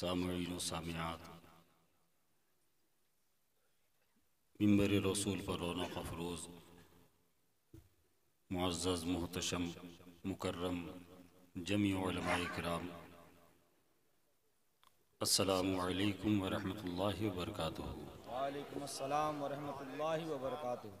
सामीन सामियात मंबर रसूल पर रौनक अफरोज़ मुआज़ मोहतशम मुकर्रम जमी कराम असलकम वरहमल वर्क अस्सलाम वरहमतुल्लाहि वबरकातुहू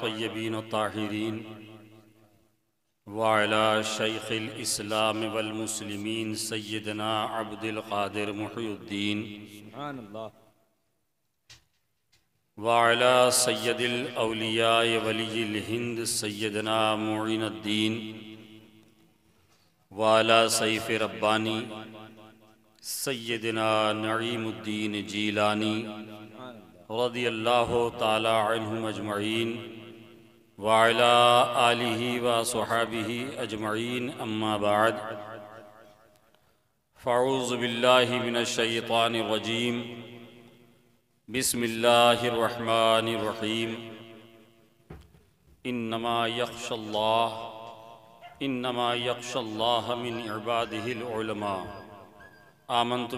तय्यबीन ताहिरीन। वाला शैख़िल इस्लाम वल मुस्लिमीन सैयदना अब्दुल क़ादिर मुहीउद्दीन सुभान अल्लाह वाला सैदिल अलिया वलील हिंद सैदना मुइनुद्दीन। वाला सैफ़ रब्बानी सैदना नईमुद्दीन जीलानी। रदी अल्लाह तहुम अजमैन वाला आलिहि व सहाबिहि अजमैन अम्माबाद फ़ाउज़बिल्लिमिनशैतानरजीम बिस्मिल्लाहिर्रहमानिर्रहीम इन्नमा यख्शल्लाह इन्नमा यख्शल्लाह मिन इबादिहिल उलमा। आमन्तु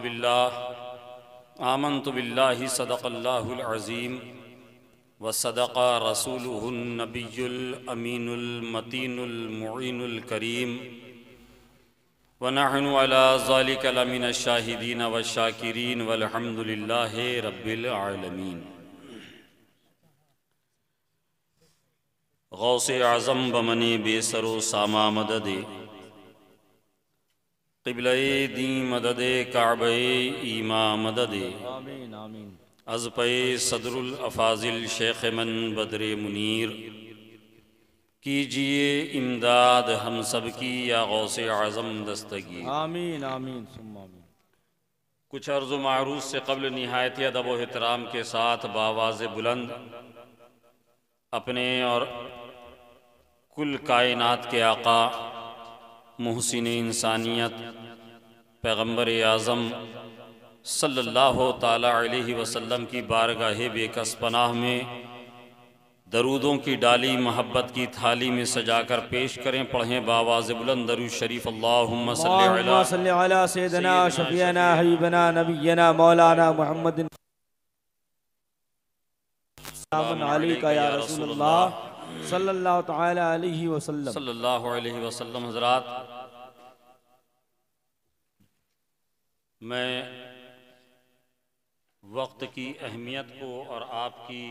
बिल्लाह आमन्तु बिल्लाहि सदक़ल्लाहुल अज़ीम व सदक़ रसूलुहुन नबियुल अमीनुल मतीनुल मुईनुल करीम वनहनु अला ज़ालिका लमिन शाहिदीन व शाकिरीन वल्हम्दुलिल्लाहि रब्बिल आलमीन। गौस आज़म बमनी बेसरो सामा मदद। क़िबल दी मदद काब ईमा मदद। अज़प सदरुल अफाजिल शेख मन बदर मुनीर। कीजिए इमदाद हम सब की या गौस आज़म दस्तगी आमीन आमीन सुम्मा आमीन। कुछ अर्ज़ मारूज से कबल नहायत अदब एहतराम के साथ बावाज बुलंद। अपने और कुल कायनात के आका मुहसिन इंसानियत। पैगंबर आज़म सल्लल्लाहु ताला अलैहि वसल्लम की बारगाह बेकस पनाह में दरूदों की डाली मोहब्बत की थाली में सजाकर पेश करें पढ़ें बावाज बुलंद दरू शरीफ। अल्लाहुम्मा सल्ली अला अल्लाहुम्मा सल्ली अला सय्यदना शफीना हबीबना नबियना मौलाना वसल्लम। सल्लल्लाहु अलैहि वसल्लम हजरात। मैं वक्त की अहमियत को और आपकी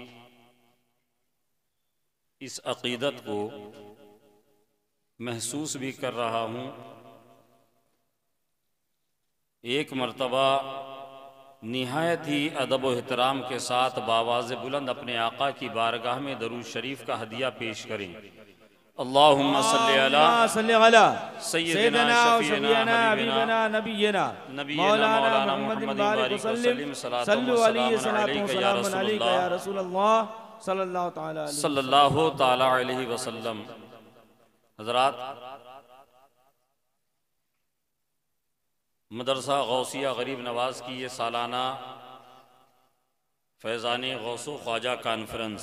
इस अकीदत को महसूस भी कर रहा हूँ। एक मरतबा नहायत ही अदब एहतराम के साथ बावाज बुलंद अपने आका की बारगाह में दरूद शरीफ का हदिया पेश करें। अल्लाहुम्मा सल्ली अला सल्ली अला सय्यदना शफीना हबीबना नबियना मौलाना मुहम्मदिन बारिक वसल्लिम सल्लु अलैहि सलातो सलामुन अलैका या रसूलल्लाह रसूलल्लाह। सल्लल्लाहु तआला अलैहि सल्लल्लाहु ताला अलैहि वसल्लम। हजरात मदरसा गौसिया गरीब नवाज़ की ये सालाना फैज़ान गौसो ख्वाजा कॉन्फ्रेंस।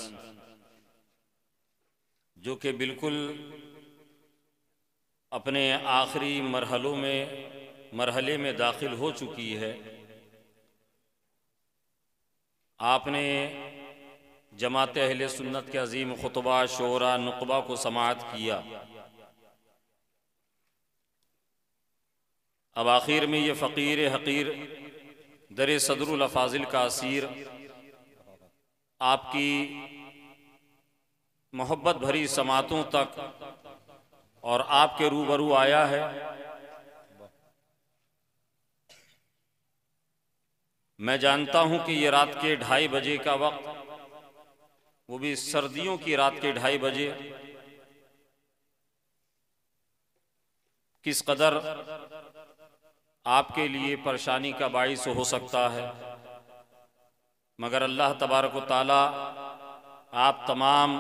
जो कि बिल्कुल अपने आखिरी मरहलों में, मरहले में दाखिल हो चुकी है। आपने जमात अहल सुन्नत के अजीम खुतबा, शोरा, नुकबा को समात किया। अब आखिर में ये फ़कीर हकीर दर सदरुल अफाजिल का असीर आपकी मोहब्बत भरी समातों तक और आपके रूबरू आया है। मैं जानता हूँ कि ये रात के ढाई बजे का वक्त, वो भी सर्दियों की रात के ढाई बजे। किस कदर आपके लिए परेशानी का बाइस हो सकता है। मगर अल्लाह तबारक ताला आप तमाम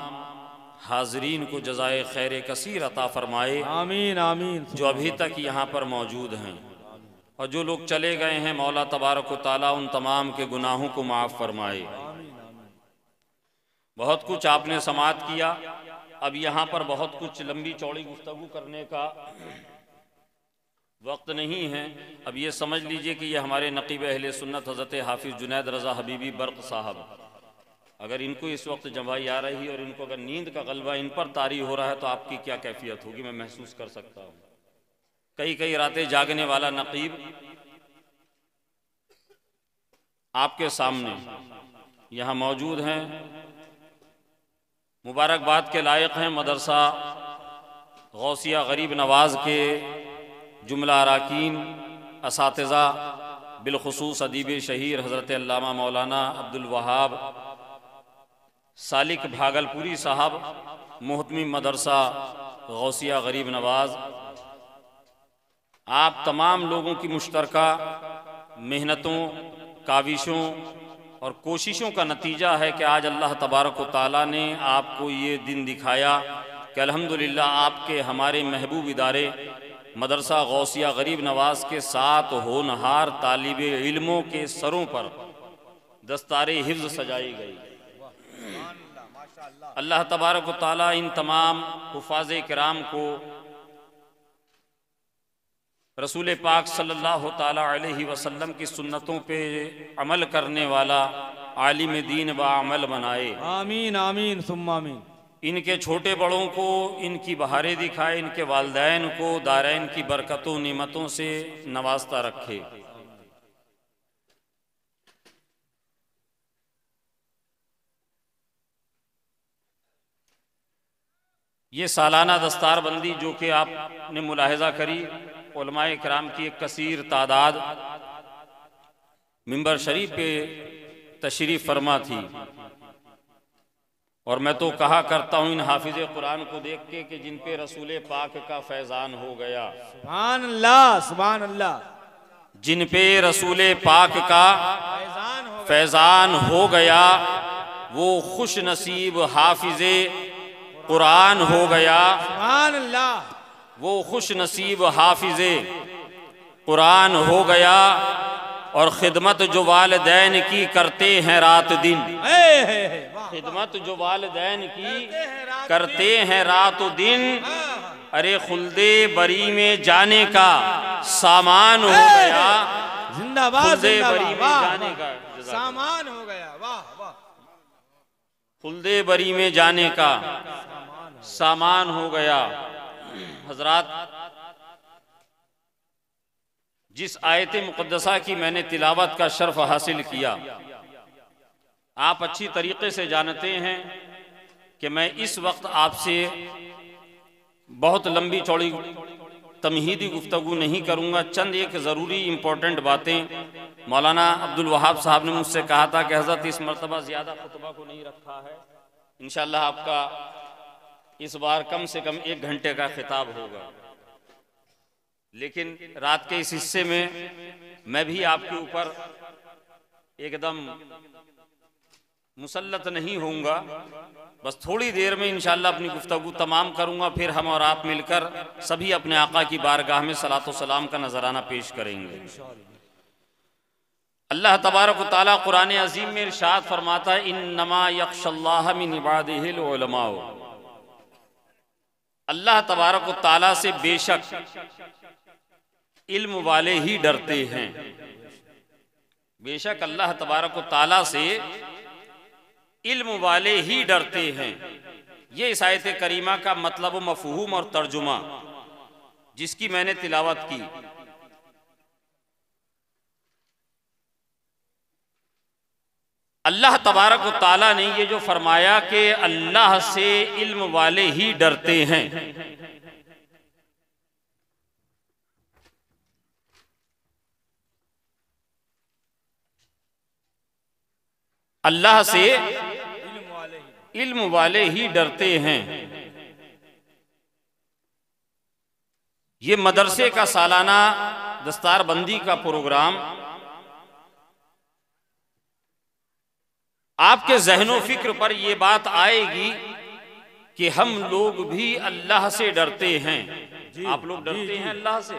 हाजरीन को जजाय खैर कसीर अता फरमाए आमीन आमीन। जो अभी तक यहाँ पर मौजूद हैं। और जो लोग चले गए हैं मौला तबारक ताला उन तमाम के गुनाहों को माफ़ फरमाए। बहुत कुछ आपने समात किया। अब यहाँ पर बहुत कुछ लंबी चौड़ी गुफ्तगु करने का वक्त नहीं है। अब ये समझ लीजिए कि ये हमारे नकीब अहल सुन्नत हज़रत हाफिज़ जुनैद रज़ा हबीबी बर्क साहब अगर इनको इस वक्त जमाई आ रही है और इनको अगर नींद का गलबा इन पर तारी हो रहा है तो आपकी क्या कैफियत होगी? मैं महसूस कर सकता हूँ। कई कई रातें जागने वाला नकीब आपके सामने यहाँ मौजूद हैं। मुबारकबाद के लायक हैं मदरसा गौसिया गरीब नवाज़ के जुमला अरकान इस बिलखसूस अदीब शहीर हज़रत मौलाना अब्दुल वहाब सालिक भागलपुरी साहब, मोहतमी मदरसा, गौसिया गरीब नवाज़। आप तमाम लोगों की मुश्तरका, मेहनतों, काविशों और कोशिशों का नतीजा है कि आज अल्लाह तबारक ताली ने आपको ये दिन दिखाया कि अल्हम्दुलिल्लाह आपके हमारे महबूब इदारे, मदरसा गौसिया गरीब नवाज़ के साथ होनहार तालब इल्मों के सरों पर दस्तार हिफ्ज सजाई गई। अल्लाह तबारक ताली इन तमाम हफाज कराम को रसूल पाक सल्लल्लाहु अलैहि वसल्लम की सुन्नतों पे अमल करने वाला आलिम दीन व अमल बनाए। आमीन आमीन सुम्मामीन इनके छोटे बड़ों को इनकी बहारें दिखाए इनके वालदेन को दारैन की बरकतों निमतों से नवाजता रखे। ये सालाना दस्तारबंदी जो कि आपने मुलाहजा करी कराम की एक कसीर तादाद मिंबर शरीफ पे तशरीफ़ फरमा थी। और मैं तो कहा करता हूँ इन हाफिज कुरान को देख के कि जिन पे रसूल पाक का फैजान हो गया। सुभान अल्लाह सुभान अल्लाह जिन पे रसूल पाक का फैजान हो गया वो खुश नसीब हाफिज कुरान हो गया। वो खुश नसीब हाफिज। कुरान हो गया और खिदमत जो वालदेन की करते हैं रात दिन। खिदमत जो वालदेन की करते हैं रात दिन। अरे खुलदे बरी में जाने का सामान हो गया। जिंदाबाद बरी में जाने का सामान हो गया वाह वाह। खुलदे बरी में जाने का सामान हो गया। हजरात, जिस आयत मुकदसा की मैंने तिलावत का शर्फ हासिल किया, आप अच्छी तरीके से जानते हैं कि मैं इस वक्त आपसे बहुत लंबी चौड़ी तमहीदी गुफ्तगु नहीं करूँगा। चंद एक ज़रूरी इम्पोर्टेंट बातें। मौलाना अब्दुल वहाब साहब ने मुझसे कहा था कि हज़रत इस मरतबा ज़्यादा खुतबा को नहीं रखा है। इन आपका इस बार कम से कम एक घंटे का खिताब होगा। लेकिन रात के इस हिस्से में मैं भी आपके ऊपर एकदम मुसलत नहीं होऊँगा। बस थोड़ी देर में इंशाल्लाह अपनी गुफ्तगु तमाम करूँगा, फिर हम और आप मिलकर सभी अपने आका की बारगाह में सलात सलाम का नजराना पेश करेंगे। अल्लाह तबारक ताला कुरान अजीम में इरशाद फरमाता इन नमा इबादिहिल अल्लाह तबारक ताला से बेशक इल्म वाले ही डरते हैं। बेशक अल्लाह तबारक ताला से इल्म वाले ही डरते हैं। ये इस आयत करीमा का मतलब मफहूम और तर्जुमा, जिसकी मैंने तिलावत की। अल्लाह तबारक ताला ने ये जो फरमाया कि अल्लाह से इल्म वाले ही डरते हैं। अल्लाह से इल्म वाले ही डरते हैं। ये मदरसे का सालाना दस्तारबंदी का प्रोग्राम आपके जहनो फ़िक्र पर यह बात आएगी कि हम लोग भी अल्लाह से डरते हैं। आप लोग डरते हैं अल्लाह से?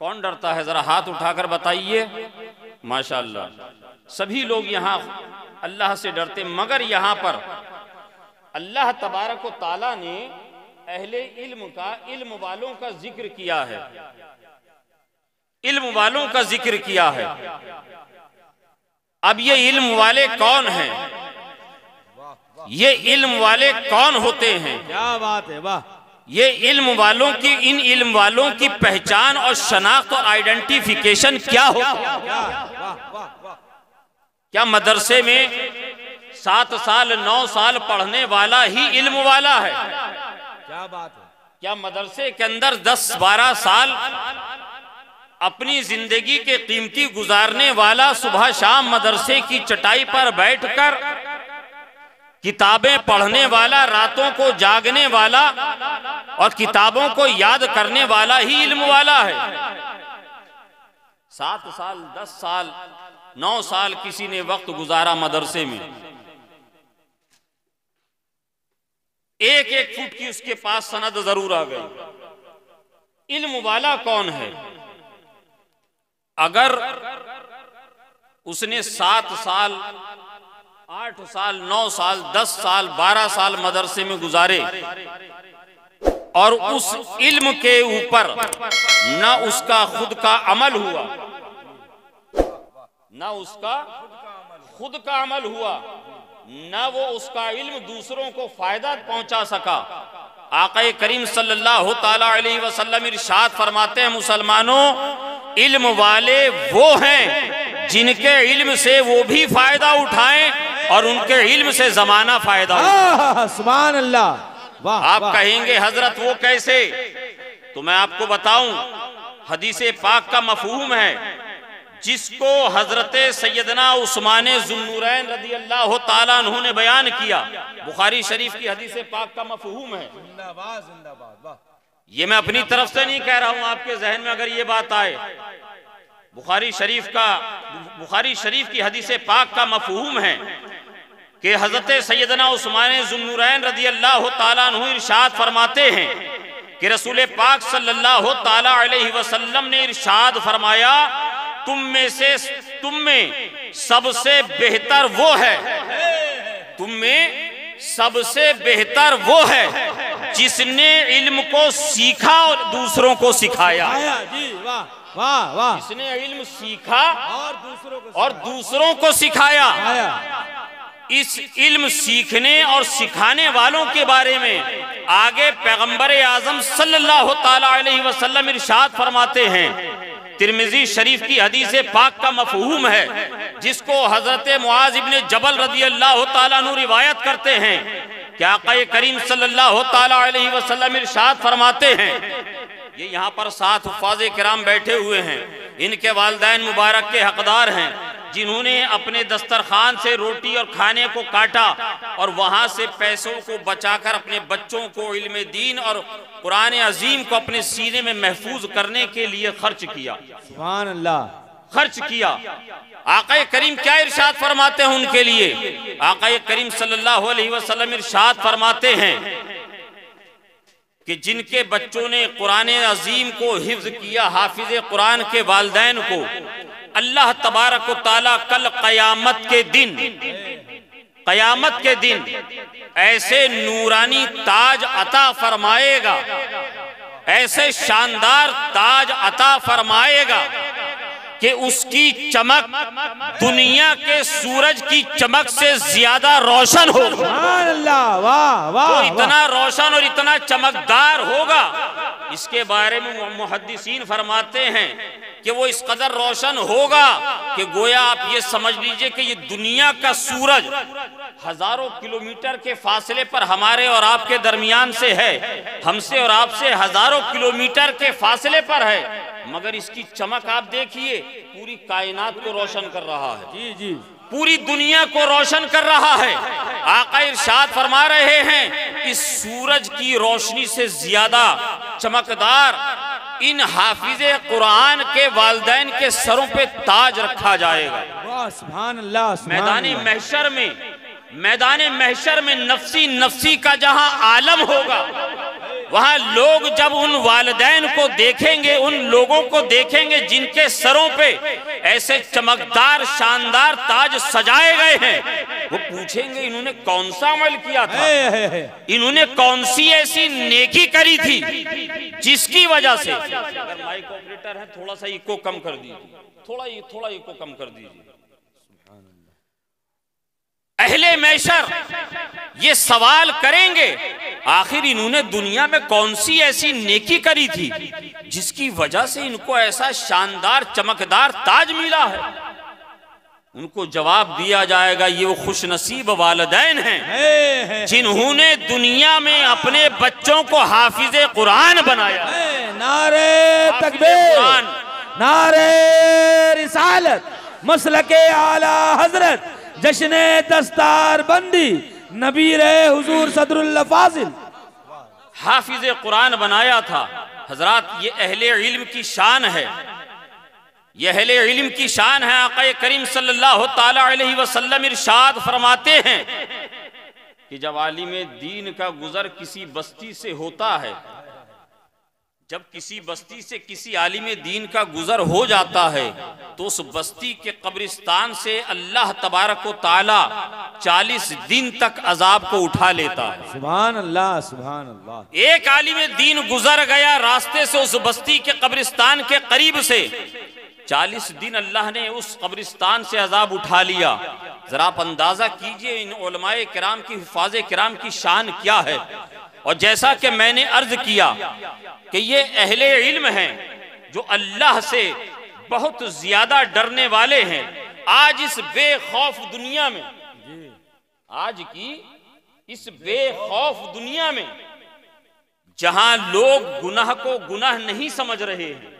कौन डरता है? जरा हाथ उठाकर बताइए। माशाल्लाह। सभी लोग यहाँ अल्लाह से डरते मगर यहाँ पर अल्लाह तबारक ताला ने अहले इल्म का इल्म वालों का ज़िक्र किया है। इल्म वालों का ज़िक्र किया है। अब ये इल्म वाले कौन हैं? ये इल्म वाले कौन होते हैं? क्या बात है वाह। ये इल्म वालों की इन इल्म वालों की पहचान और शनाख्त और आइडेंटिफिकेशन क्या हो? क्या मदरसे में सात साल नौ साल पढ़ने वाला ही इल्म वाला है? क्या बात है। क्या मदरसे के अंदर दस बारह साल अपनी ज़िंदगी के कीमती गुजारने वाला सुबह शाम मदरसे की चटाई पर बैठकर किताबें पढ़ने वाला, रातों को जागने वाला और किताबों को याद करने वाला ही इल्म वाला है। सात साल, दस साल, नौ साल किसी ने वक्त गुजारा मदरसे में। एक एक फुट की उसके पास सनद ज़रूर आ गई। इल्म वाला कौन है? अगर उसने सात साल, आठ साल, नौ साल, दस साल, बारह साल मदरसे में गुजारे और उस इल्म के ऊपर न उसका खुद का अमल हुआ, न उसका खुद का अमल हुआ, न वो उसका इल्म दूसरों को फ़ायदा पहुँचा सका। आका करीम सल्लल्लाहु अलैहि वसल्लम इरशाद फरमाते हैं, मुसलमानों इल्म वाले वो हैं जिनके इल्म से वो भी फ़ायदा उठाएँ और उनके इल्म से जमाना फ़ायदा उठाए। अल्लाह आप कहेंगे हज़रत वो कैसे? तो मैं आपको बताऊँ हदीस पाक का मफहूम है जिसको हज़रत सैदना उस्मान जुन्नूरैन रदी अल्लाह ताला ने बयान किया। बुखारी शरीफ की हदीस पाक का मफहूम है। जिंदाबाद जिंदाबाद वाह। ये मैं अपनी तरफ़ से नहीं कह रहा हूँ, आपके जहन में अगर ये बात आए। बुखारी शरीफ का, बुखारी शरीफ की हदीस पाक का मफहूम है कि हज़रत सैदना उस्मान जुन्नूरैन रदी अल्लाह अन्हु फरमाते हैं कि रसूल पाक सल्लल्लाहु अलैहि वसल्लम ने इरशाद फरमाया, तुम में से, तुम में सबसे बेहतर वो है। तुम में सबसे बेहतर वो है। जिसने इल्म को सीखा और दूसरों को सिखाया। जी वाह वाह वाह। जिसने इल्म सीखा और दूसरों को और दूसरों को सिखाया। इस इल्म सीखने और सिखाने वालों के बारे में आगे पैगंबर आज़म सल्लल्लाहु अलैहि वसल्लम इरशाद फरमाते हैं। तिरमिजी शरीफ की हदीस पाक का मफहूम है जिसको हज़रत मुआज इब्ने जबल रदी अल्लाह अन्हु रिवायत करते हैं। क्या करीम सल्लल्लाहु अलैहि वसल्लम इरशाद फरमाते हैं? ये यहाँ पर सात हुफाज कराम बैठे हुए हैं। इनके वालदेन मुबारक के हकदार हैं, जिन्होंने अपने दस्तरखान से रोटी और खाने को काटा और वहाँ से पैसों को बचाकर अपने बच्चों को इल्म दीन और कुरान अजीम को अपने सीने में महफूज करने के लिए खर्च किया। अल्लाह। खर्च किया। आका करीम क्या इरशाद फरमाते हैं उनके लिए? आका करीम सल्लल्लाहु अलैहि वसल्लम इरशाद फरमाते हैं कि जिनके बच्चों ने कुरान अजीम को हिफ्ज किया, हाफिज कुरान के वालदेन को, अल्लाह तबारक ताला कल कयामत के दिन, कयामत के दिन ऐसे नूरानी ताज अता फरमाएगा, ऐसे शानदार ताज अता फरमाएगा कि उसकी चमक दुनिया के सूरज की चमक से ज़्यादा रोशन हो वाह वाह तो वाह। इतना रोशन और इतना चमकदार होगा। इसके बारे में मुहदसिन फरमाते हैं कि वो इस कदर रोशन होगा कि गोया आप ये समझ लीजिए कि ये दुनिया का सूरज हज़ारों किलोमीटर के फासले पर हमारे और आपके दरमियान से है। हमसे और आपसे हज़ारों किलोमीटर के फासले पर है। मगर इसकी चमक आप देखिए पूरी कायनात को रोशन कर रहा है। जी जी। पूरी दुनिया को रोशन कर रहा है। आका इरशाद फरमा रहे हैं इस सूरज की रोशनी से ज़्यादा चमकदार इन हाफिज कुरान के वालदेन के सरों पे ताज रखा जाएगा। मैदानी महशर में मैदान महशर में नफसी नफसी का जहाँ आलम होगा वहाँ लोग जब उन वालदेन को देखेंगे उन लोगों को देखेंगे जिनके सरों पे ऐसे चमकदार शानदार ताज सजाए गए हैं वो पूछेंगे इन्होंने कौन सा अमल किया था। इन्होंने कौन सी ऐसी नेकी करी थी जिसकी वजह से? अगर माइक ऑपरेटर है थोड़ा सा इको कम कर दीजिए। थोड़ा थोड़ा इको कम कर दीजिए। अहले मैशर ये सवाल करेंगे आखिर इन्होंने दुनिया में कौन सी ऐसी नेकी करी थी जिसकी वजह से इनको ऐसा शानदार चमकदार ताज मिला है? उनको जवाब दिया जाएगा ये वो खुश नसीब वालदेन हैं जिन्होंने दुनिया में अपने बच्चों को हाफिज कुरान बनाया। नारे तकबीर नारे रिसालत मसल के आला हज़रत जश्न दस्तार बंदी नबीर हुजूर सदरुल्ला फाजिल हाफिज कुरान बनाया था। हज़रत, ये अहले इल्म की शान है। ये अहले इल्म की शान है आका करीम सल्लल्लाहु ताला अलैहि वसल्लम इरशाद फरमाते हैं कि जब आलिम दीन का गुजर किसी बस्ती से होता है जब किसी बस्ती से किसी आलिम दीन का गुजर हो जाता है तो उस बस्ती के कब्रिस्तान से अल्लाह तबारक ताला चालीस दिन तक अजाब को उठा लेता है। सुभान अल्लाह सुभान अल्लाह एक आलिम दीन गुजर गया रास्ते से उस बस्ती के कब्रिस्तान के करीब से। चालीस दिन अल्लाह ने उस कब्रिस्तान से अजाब उठा लिया। जरा आप अंदाज़ा कीजिए इन ओलमाए किराम की हिफाज किराम की शान क्या है? और जैसा कि मैंने अर्ज़ किया कि ये अहले इल्म हैं, जो अल्लाह से बहुत ज़्यादा डरने वाले हैं। आज इस बेखौफ दुनिया में, आज की इस बेखौफ दुनिया में, जहाँ लोग गुनाह को गुनाह नहीं समझ रहे हैं,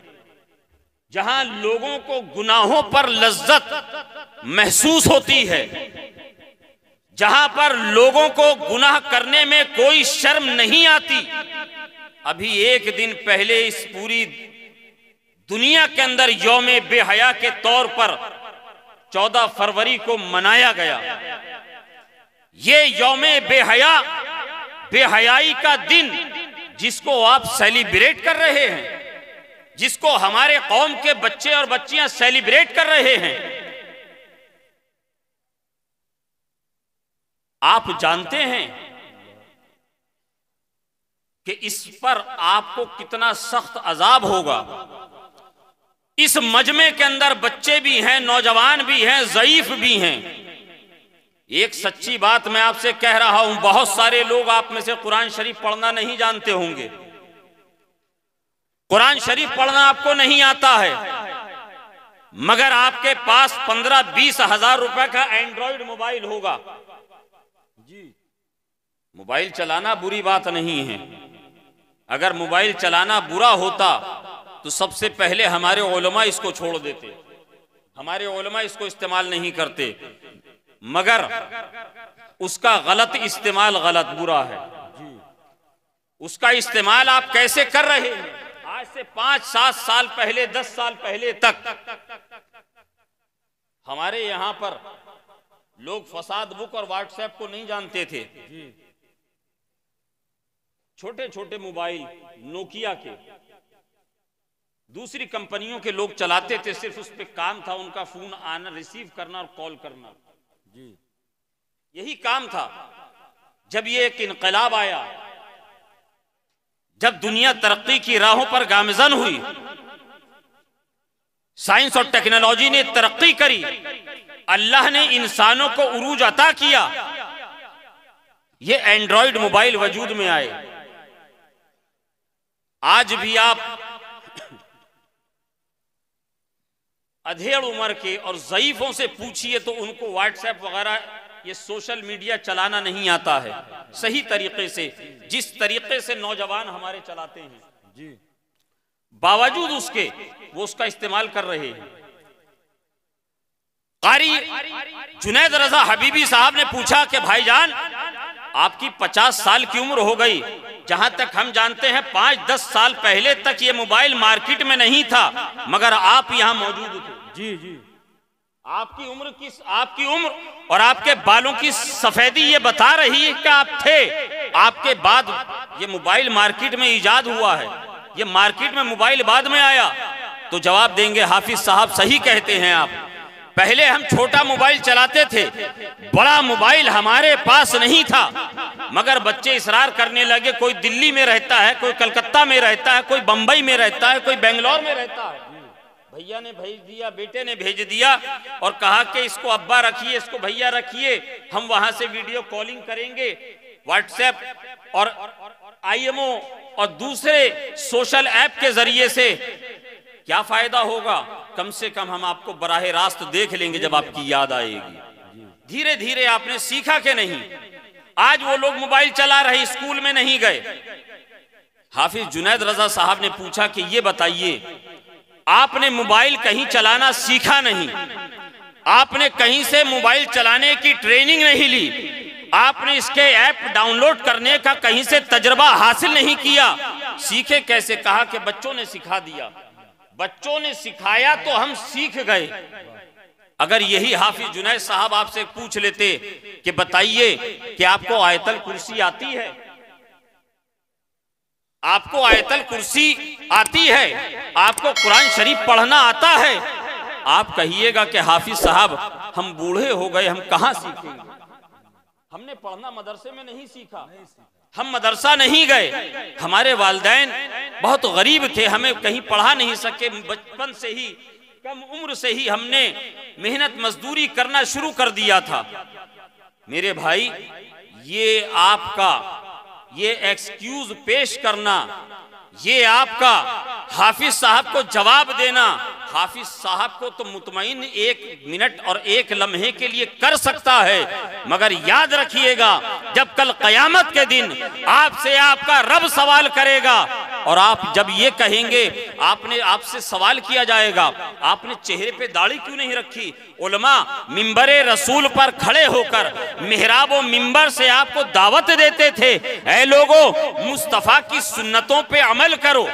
जहाँ लोगों को गुनाहों पर लज्जत महसूस होती है, जहाँ पर लोगों को गुनाह करने में कोई शर्म नहीं आती अभी एक दिन पहले इस पूरी दुनिया के अंदर यौम बेहया के तौर पर 14 फरवरी को मनाया गया। ये यौम बेहया, बेहयाई का दिन जिसको आप सेलिब्रेट कर रहे हैं, जिसको हमारे कौम के बच्चे और बच्चियाँ सेलिब्रेट कर रहे हैं। आप जानते हैं कि इस पर आपको कितना सख्त अजाब होगा। इस मजमे के अंदर बच्चे भी हैं, नौजवान भी हैं, जयीफ भी हैं। एक सच्ची बात मैं आपसे कह रहा हूँ, बहुत सारे लोग आप में से कुरान शरीफ पढ़ना नहीं जानते होंगे। कुरान शरीफ पढ़ना आपको नहीं आता है। मगर आपके पास पंद्रह बीस हज़ार रुपए का एंड्रॉइड मोबाइल होगा। जी, मोबाइल चलाना बुरी बात नहीं है। अगर मोबाइल चलाना बुरा होता तो सबसे पहले हमारे ओलमा इसको छोड़ देते। हमारे ओलमा इसको इस्तेमाल नहीं करते। मगर उसका गलत इस्तेमाल गलत बुरा है। उसका इस्तेमाल आप कैसे कर रहे हैं? आज से पाँच, सात साल पहले, दस साल पहले तक हमारे यहाँ पर लोग फसाद बुक और व्हाट्सएप को नहीं जानते थे। छोटे छोटे मोबाइल नोकिया के। दूसरी कंपनियों के लोग चलाते थे सिर्फ़ उस पर काम था उनका फ़ोन आना रिसीव करना और कॉल करना। जी। यही काम था। जब ये एक इनकलाब आया जब दुनिया तरक्की की राहों पर गामजन हुई साइंस और टेक्नोलॉजी ने तरक्की करी अल्लाह ने इंसानों को उरूज अता किया। ये एंड्रॉयड मोबाइल वजूद में आए। आज भी आप अधेड़ उम्र के और जयीफों से पूछिए तो उनको व्हाट्सएप वगैरह ये सोशल मीडिया चलाना नहीं आता है। सही तरीके से जिस तरीके से नौजवान हमारे चलाते हैं। जी। बावजूद उसके वो उसका इस्तेमाल कर रहे हैं। कारी जुनैद रजा हबीबी साहब ने पूछा कि भाईजान आपकी पचास साल की उम्र हो गई। जहाँ तक हम जानते हैं पाँच दस साल पहले तक ये मोबाइल मार्केट में नहीं था मगर आप यहाँ मौजूद थे। जी जी। आपकी उम्र की आपकी उम्र और आपके बालों की सफेदी ये बता रही है कि आप थे। आपके बाद ये मोबाइल मार्केट में इजाद हुआ है। ये मार्केट में मोबाइल बाद में आया। तो जवाब देंगे हाफिज साहब सही कहते हैं आप। पहले हम छोटा मोबाइल चलाते थे, बड़ा मोबाइल हमारे पास नहीं था। मगर बच्चे इसरार करने लगे, कोई दिल्ली में रहता है, कोई कलकत्ता में रहता है, कोई बंबई में रहता है, कोई बेंगलोर में रहता है। भैया ने भेज दिया, बेटे ने भेज दिया और कहा कि इसको अब्बा रखिए, इसको भैया रखिए, हम वहाँ से वीडियो कॉलिंग करेंगे। व्हाट्सएप और आईएमओ और दूसरे सोशल ऐप के ज़रिए से क्या फ़ायदा होगा? कम से कम हम आपको बराह रास्त देख लेंगे जब आपकी याद आएगी। धीरे धीरे आपने सीखा कि नहीं? आज वो लोग मोबाइल चला रहे, स्कूल में नहीं गए। हाफिज जुनैद रजा साहब ने पूछा कि ये बताइए, आपने मोबाइल कहीं चलाना सीखा नहीं? आपने कहीं से मोबाइल चलाने की ट्रेनिंग नहीं ली? आपने इसके ऐप डाउनलोड करने का कहीं से तजर्बा हासिल नहीं किया? सीखे कैसे? कहा कि बच्चों ने सिखा दिया। बच्चों ने सिखाया तो हम सीख गए। अगर यही हाफिज जुनैद साहब आपसे पूछ लेते कि बताइए कि आपको आयतल कुर्सी आती है? आपको आयतल कुर्सी आती है? आपको कुरान शरीफ पढ़ना आता है? आप कहिएगा कि हाफिज साहब, हम बूढ़े हो गए, हम कहाँ सीखेंगे? हमने पढ़ना मदरसे में नहीं सीखा। हम मदरसा नहीं गए। हमारे वालदेन बहुत गरीब थे, हमें कहीं पढ़ा नहीं सके। बचपन से ही, कम उम्र से ही हमने मेहनत मजदूरी करना शुरू कर दिया था। मेरे भाई, ये आपका, ये एक्सक्यूज पेश करना ये आपका हाफिज साहब को जवाब देना। हाफिज साहब को तो मुतमिन एक मिनट और एक लम्हे के लिए कर सकता है, मगर याद रखिएगा, जब कल कयामत के दिन आपसे आपका रब सवाल करेगा और आप जब ये कहेंगे, आपने आपसे सवाल किया जाएगा, आपने चेहरे पे दाढ़ी क्यों नहीं रखी? उलमा, मिंबरे रसूल पर खड़े होकर, मेहराब मिंबर से आपको दावत देते थे। ऐ लोगों, मुस्तफ़ा की सुन्नतों पे अमल करो।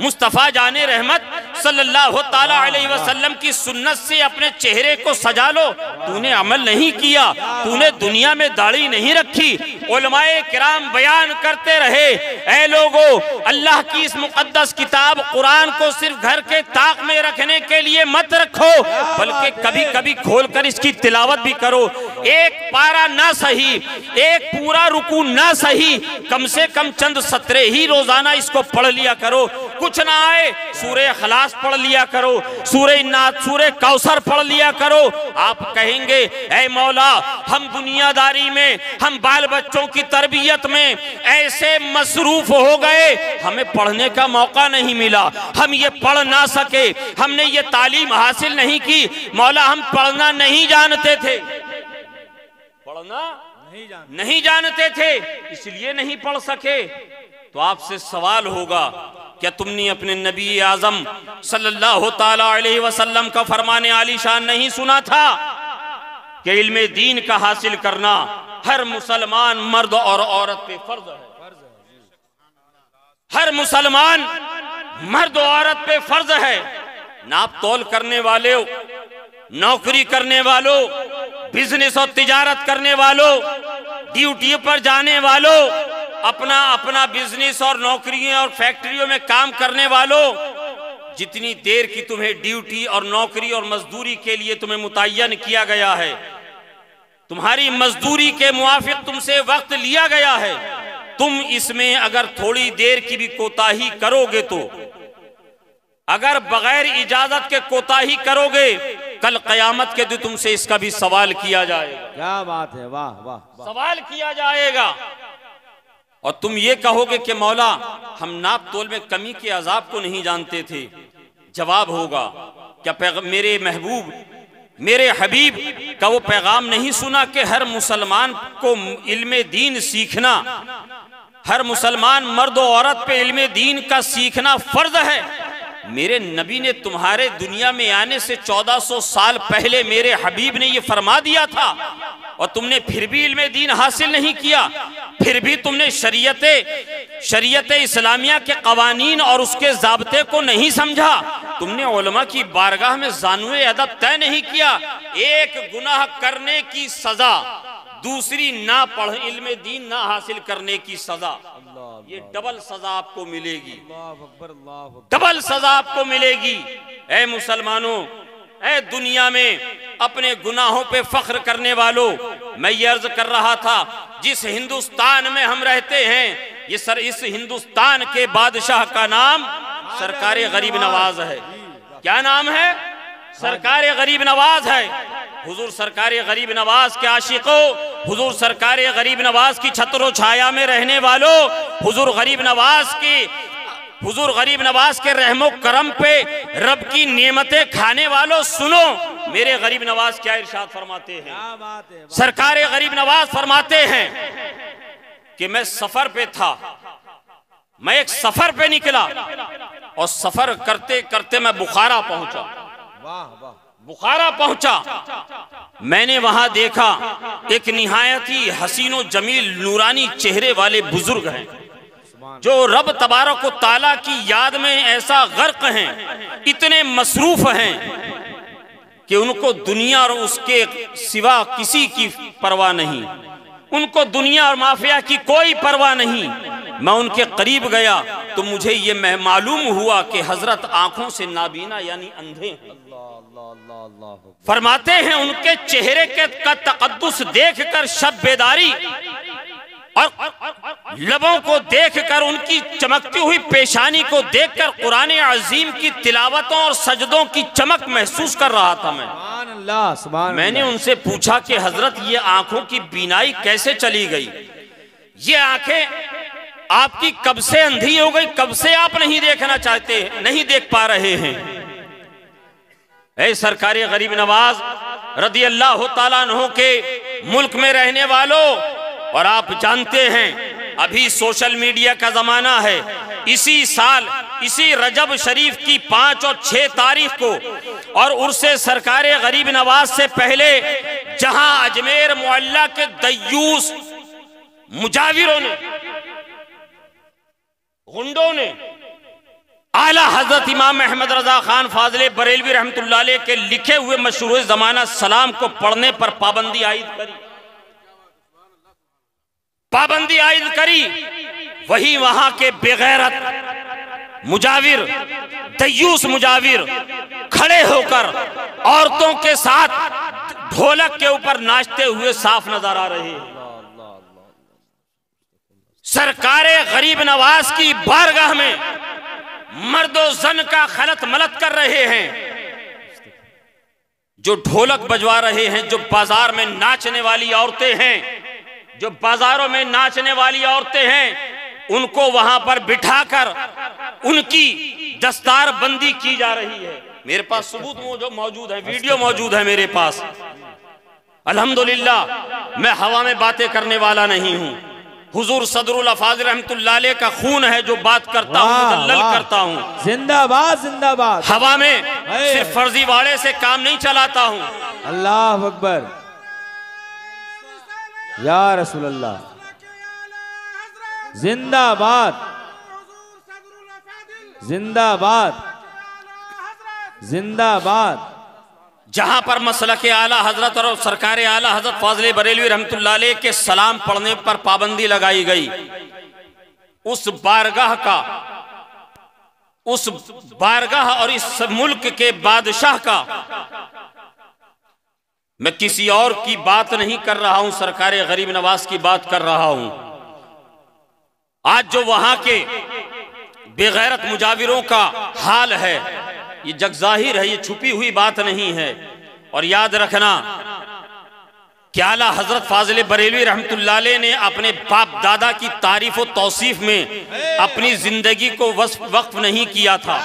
मुस्तफ़ा जाने रहमत सल्लल्लाहु अलैहि वसल्लम की सुन्नत से अपने चेहरे को सजा लो। तूने अमल नहीं किया, तूने दुनिया में दाढ़ी नहीं रखी। उलमाए किराम बयान करते रहे, ऐ लोगो, अल्लाह की इस मुकद्दस किताब कुरान को सिर्फ़ घर के ताक में रखने के लिए मत रखो, बल्कि कभी कभी खोल कर इसकी तिलावत भी करो। एक पारा ना सही, एक पूरा रुकू ना सही, कम से कम चंद सतरे ही रोज़ाना इसको पढ़ लिया करो। कुछ ना आए। सूर्य खलास पढ़ लिया करो। सूर्य नाथ सूर्य कौसर पढ़ लिया करो। आप कहेंगे, ऐ मौला, हम दुनियादारी में, हम बाल बच्चों की तरबियत में ऐसे मसरूफ हो गए। हमें पढ़ने का मौका नहीं मिला। हम ये पढ़ ना सके। हमने ये तालीम हासिल नहीं की। मौला, हम पढ़ना नहीं जानते थे। पढ़ना नहीं जान नहीं जानते थे। इसलिए नहीं पढ़ सके। तो आपसे सवाल होगा क्या तुमने अपने नबी आज़म सल्लल्लाहु अलैहि वसल्लम का फरमाने आली शान नहीं सुना था? कि इल्म दीन का हासिल करना हर मुसलमान मर्द और औरत पे फ़र्ज़ है? हर मुसलमान मर्द और औरत पे फ़र्ज़ है। नाप तोल करने वाले, नौकरी करने वालों, बिज़नेस और तिजारत करने वालों, ड्यूटी पर जाने वालों अपना अपना बिज़नेस और नौकरियों और फैक्ट्रियों में काम करने वालों जितनी देर की तुम्हें ड्यूटी और नौकरी और मजदूरी के लिए तुम्हें मुतयन किया गया है तुम्हारी मजदूरी के मुआफिक तुमसे वक्त लिया गया है तुम इसमें अगर थोड़ी देर की भी कोताही करोगे तो अगर बगैर इजाज़त के कोताही करोगे कल कयामत के दिन तुमसे इसका भी सवाल किया जाएगा। क्या बात है वाह वाह वाह। सवाल किया जाएगा। और तुम ये कहोगे कि मौला, हम नाप तोल में कमी के अजाब को नहीं जानते थे। जवाब होगा, क्या मेरे महबूब, मेरे हबीब का वो पैगाम नहीं सुना कि हर मुसलमान को इल्म दीन सीखना, हर मुसलमान मर्द औरत पे इल्म दीन का सीखना फ़र्ज़ है? मेरे नबी ने तुम्हारे दुनिया में आने से 1400 साल पहले मेरे हबीब ने ये फरमा दिया था। और तुमने फिर भी इल्म दीन हासिल नहीं किया। फिर भी तुमने शरीयत शरीयत इस्लामिया के कवानीन और उसके जबते को नहीं समझा। तुमने की बारगाह में जानवे अदब तय नहीं किया। एक गुनाह करने की सजा। दूसरी ना पढ़ इल्म दीन ना हासिल करने की सजा। ये डबल सजा आपको मिलेगी। डबल सजा आपको मिलेगी। ए मुसलमानों ए दुनिया में अपने गुनाहों पे फख्र करने वालों मैं ये अर्ज़ कर रहा था जिस हिंदुस्तान में हम रहते हैं ये सर इस हिंदुस्तान के बादशाह का नाम सरकारी गरीब नवाज़ है। क्या नाम है? सरकार गरीब नवाज़ है। हुजूर सरकार गरीब नवाज़ के आशिकों हुजूर सरकार गरीब नवाज़ की छतरो छाया में रहने वालों हुजूर गरीब नवाज़ की हुजूर गरीब नवाज़ के रहमो करम पे रब की नियमतें खाने वालों सुनो मेरे गरीब नवाज़ क्या इरशाद फरमाते हैं? सरकार गरीब नवाज़ फरमाते हैं कि मैं सफ़र पे था मैं एक सफ़र पे निकला और सफ़र करते करते मैं बुखारा पहुँचा। बुखारा पहुँचा। मैंने वहाँ देखा, एक निहायत ही हसीनो जमील नूरानी चेहरे वाले बुज़ुर्ग हैं, जो रब तबारक ताला की याद में ऐसा गर्क हैं, इतने मसरूफ हैं, कि उनको दुनिया और उसके सिवा किसी की परवाह नहीं। उनको दुनिया और माफिया की कोई परवाह नहीं। मैं उनके करीब गया तो मुझे ये मालूम हुआ कि हज़रत आँखों से नाबीना यानी अंधे हैं। फरमाते हैं उनके चेहरे के का तकदस देख कर शब बेदारी और लबों को देखकर उनकी चमकती हुई पेशानी को देखकर कुरान अजीम की तिलावतों और सजदों की चमक महसूस कर रहा था मैं। मैंने उनसे पूछा कि हज़रत ये आँखों की बीनाई कैसे चली गई? ये आँखें आपकी कब से अंधी हो गई, कब से आप नहीं देखना चाहते, नहीं देख पा रहे हैं। ऐ सरकारी गरीब नवाज़ रदी अल्लाह तला के मुल्क में रहने वालों, और आप जानते हैं, अभी सोशल मीडिया का जमाना है। इसी साल, इसी रजब शरीफ की पाँच और छह तारीख को, और उर्से सरकार गरीब नवाज़ से पहले, जहाँ अजमेर मोहल्ला के दयूस, मुजाविरों ने गुंडों ने आला हज़रत इमाम अहमद रजा खान फाजले बरेलवी रहमतुल्लाह के लिखे हुए मशहूर जमाना सलाम को पढ़ने पर पाबंदी आयद करी। पाबंदी आयद करी। वही वहाँ के बेगैरत मुजाविर, दयूस मुजाविर खड़े होकर औरतों के साथ ढोलक के ऊपर नाचते हुए साफ़ नज़र आ रहे हैं। सरकार गरीब नवाज़ की बारगाह में मर्दो जन का खलत मलत कर रहे हैं। जो ढोलक बजवा रहे हैं, जो बाज़ार में नाचने वाली औरतें हैं, जो बाजारों में नाचने वाली औरतें हैं, उनको वहाँ पर बिठाकर उनकी दस्तार बंदी की जा रही है। मेरे पास सबूत मौजूद है, वीडियो मौजूद है मेरे पास। अल्हम्दुलिल्लाह, मैं हवा में बातें करने वाला नहीं हूँ। हुजूर सदरुल अफाज रहमतुल्लाह का खून है जो बात करता हूँ करता हूँ। जिंदाबाद जिंदाबाद। हवा में सिर्फ़ फर्जी वाड़े से काम नहीं चलाता हूँ। अल्लाह अकबर। या रसूल अल्लाह जिंदाबाद। जिंदाबाद। जिंदाबाद। जहाँ पर मसल के आला हज़रत और सरकार आला हज़रत फाजले बरेलवी रहमतुल्लाह के सलाम पढ़ने पर पाबंदी लगाई गई। उस बारगाह का, उस बारगाह और इस मुल्क के बादशाह का मैं किसी और की बात नहीं कर रहा हूँ, सरकार गरीब नवाज़ की बात कर रहा हूँ। आज जो वहाँ के बेगैरत मुजाविरों का हाल है ये जग ज़ाहिर है ये छुपी हुई बात नहीं है। और याद रखना क्या हज़रत फाजिल बरेलवी रहमतुल्लाह ने अपने बाप दादा की तारीफ़ और तौसीफ में अपनी ज़िंदगी को वक्फ नहीं किया था।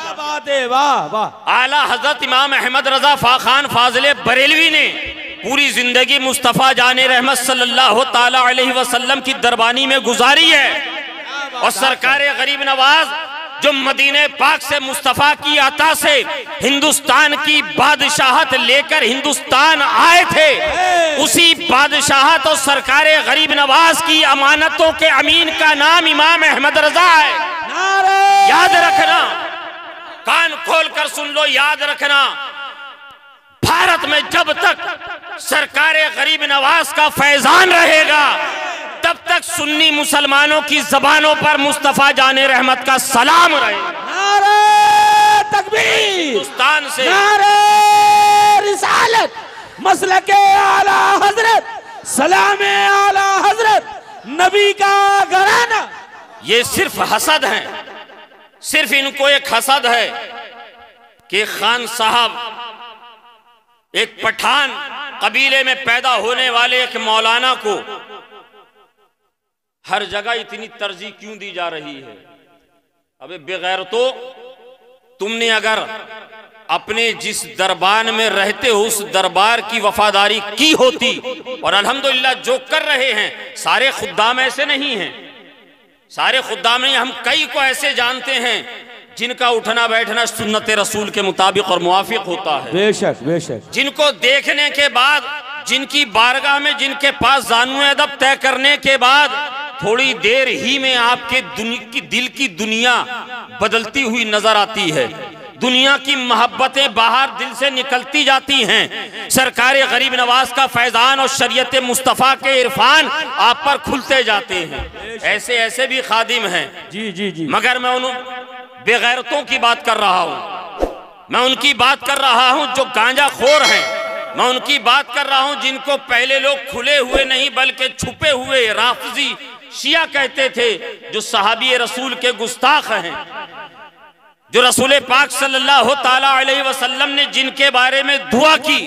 आला हज़रत इमाम अहमद रजा फाखान फाजिल बरेलवी ने पूरी ज़िंदगी मुस्तफ़ा जान रहमत सल्लल्लाहु अलैहि वसल्लम की दरबानी में गुजारी है। और सरकार गरीब नवाज़ जो मदीने पाक से मुस्तफ़ा की आता से हिंदुस्तान की बादशाहत लेकर हिंदुस्तान आए थे उसी बादशाहत और सरकार गरीब नवाज़ की अमानतों के अमीन का नाम इमाम अहमद रजा है। याद रखना कान खोल कर सुन लो याद रखना। भारत में जब तक सरकार गरीब नवाज़ का फैजान रहेगा तब तक सुन्नी मुसलमानों की जबानों पर मुस्तफ़ा जाने रहमत का सलाम रहे। नारे तकबीर हिंदुस्तान से। नारे रिसालत मसल के आला हज़रत सलाम आला हज़रत नबी का घराना। ये सिर्फ़ हसद है सिर्फ़ इनको एक हसद है कि खान साहब एक पठान कबीले में पैदा होने वाले एक मौलाना को हर जगह इतनी तरजीह क्यों दी जा रही है? अबे बगैर तो तुमने अगर अपने जिस दरबार में रहते हो उस दरबार की वफादारी की होती और अल्हम्दुलिल्लाह जो कर रहे हैं सारे खुदाम ऐसे नहीं हैं। सारे खुदाम नहीं हम कई को ऐसे जानते हैं जिनका उठना बैठना सुन्नत रसूल के मुताबिक और मुआफिक होता है। बेशक बेशक। जिनको देखने के बाद जिनकी बारगाह में जिनके पास जानू अदब तय करने के बाद थोड़ी देर ही में आपके की दिल की दुनिया बदलती हुई नज़र आती है। दुनिया की मोहब्बतें बाहर दिल से निकलती जाती हैं। सरकार गरीब नवाज़ का फैजान और शरीयत मुस्तफ़ा के इरफान आप पर खुलते जाते हैं। ऐसे ऐसे भी खादिम हैं। जी जी जी। मगर मैं उन बेगैरतों की बात कर रहा हूँ। मैं उनकी बात कर रहा हूँ जो गांजा खोर हैं। मैं उनकी बात कर रहा हूँ जिनको पहले लोग खुले हुए नहीं बल्कि छुपे हुए राफजी शिया कहते थे जो सहाबी रसूल के गुस्ताख हैं। जो रसूल पाक सल्लल्लाहु अलैहि वसल्लम ने जिनके बारे में दुआ की